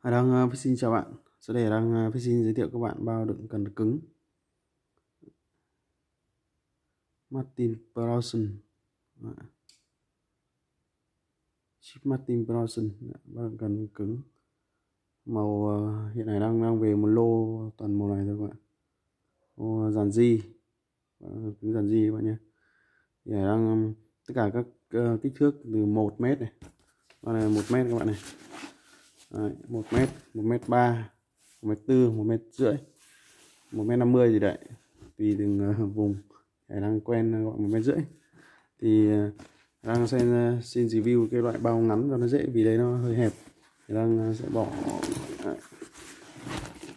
Ờ, Hải xin uh, chào bạn. Sau đây đang ờ, xin uh, giới thiệu các bạn bao đựng cần cứng. Martin Browson dạ. Chip Martin Browson dạ, bao đựng cần cứng. Màu uh, hiện nay đang đang về một lô toàn màu này thôi các bạn. Ô dàn di dạ, cứng dàn di các bạn nhé. Thì Hải um, tất cả các uh, kích thước từ 1 mét này. Con này 1 mét các bạn này. Đấy, 1 mét 1 mét 3 1 mét 4 1 mét rưỡi 1 mét 50 gì đấy. Tùy từng ờ, vùng Hải đang quen ờ, gọi 1 mét rưỡi. Thì ờ, đang xem xin review cái loại bao ngắn cho nó dễ vì đấy nó hơi hẹp. Thì đang sẽ bỏ đấy.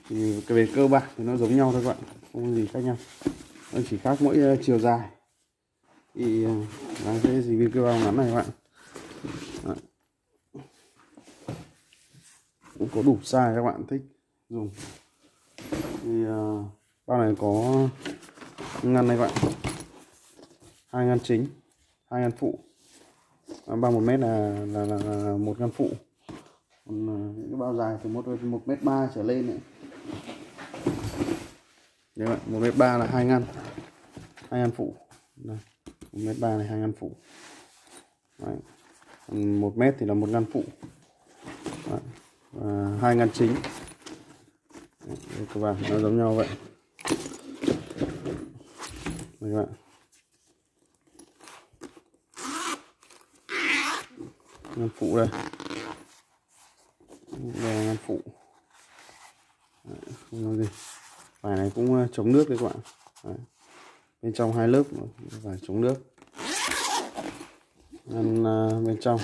thì cái về cơ bản thì nó giống nhau thôi các bạn không có gì khác nhau. Nó chỉ khác mỗi chiều dài. Thì đang sẽ review cái bao ngắn này các bạn. Đấy cũng có đủ size các bạn thích dùng. Thì uh, bao này có ngăn này các bạn. Hai ngăn chính hai ngăn phụ. À, bao một mét là là, là, là một ngăn phụ. Còn uh, những cái bao dài từ một một mét ba trở lên này. Đấy bạn một mét ba là hai ngăn. Hai ngăn phụ. Đây, một mét ba này hai ngăn phụ. Đấy. một mét thì là một ngăn phụ và hai ngăn chính. Các bạn nó giống nhau vậy. Đây các bạn. Ngăn phụ đây. Đây là ngăn phụ. Đấy, không nói gì. Vải này cũng ờ, chống nước đấy các bạn. Đấy. bên trong hai lớp vải chống nước. Ngăn uh, bên trong.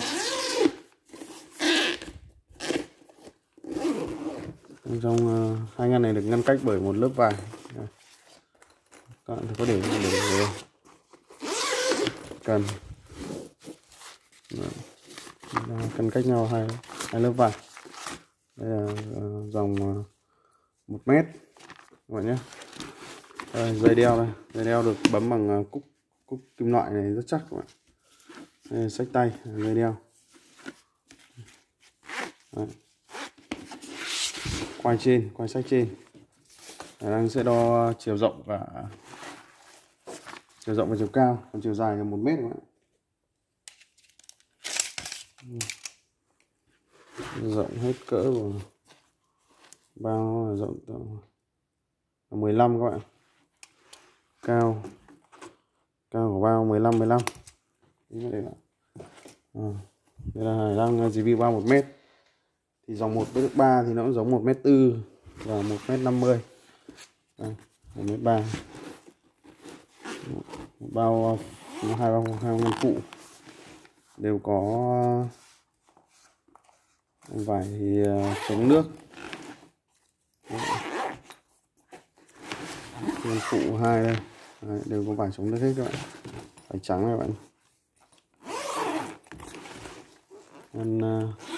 Trong uh, hai ngăn này được ngăn cách bởi một lớp vải. Các bạn có để để, cần. Cần cách nhau hai hai lớp vải. Đây là uh, dòng uh, một mét. Các bạn nhé. Đây, dây đeo này dây đeo được bấm bằng uh, cúc cúc kim loại này rất chắc các bạn. Đây, sách tay dây đeo. Đấy quay trên quay sách trên. Đang sẽ đo chiều rộng và chiều rộng và chiều cao còn chiều dài là một mét các bạn ừ. rộng hết cỡ của bao rộng tầm 15 các bạn cao cao của bao 15 15 đây là à, đây là đang review bao một mét thì dòng 1 với 3 thì nó cũng giống 1m4 và 1m50 đây, 1m3 bao hai bao hai bao phụ đều có vải thì chống nước. Ngăn phụ hai đây. Đấy, đều có vải chống nước hết các bạn. Vải trắng này các bạn. Ngăn uh, ờ,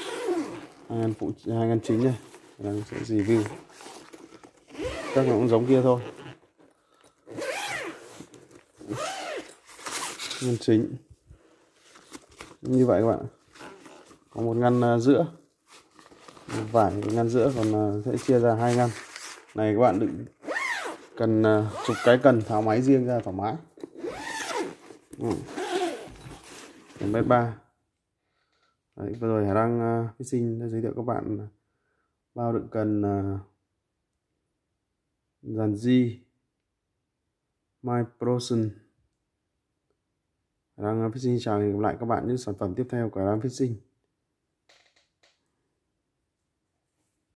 hai ngăn phụ hai ngăn chính đây đang sẽ review. Các nó cũng giống kia thôi. Ngăn chính như vậy các bạn có một ngăn à, giữa. Giữa vải một ngăn giữa, còn à, sẽ chia ra hai ngăn. Này, các bạn đừng cần à, chụp cái cần tháo máy riêng ra thoải mái. Ừ. mét ba. Đấy, vừa rồi Hải đang uh, Fishing đã giới thiệu các bạn ờ, bao đựng cần ờ, uh, dàn di My Prosen đang uh, ờ, Fishing chào hẹn gặp lại các bạn những sản phẩm tiếp theo của Hải Đăng Fishing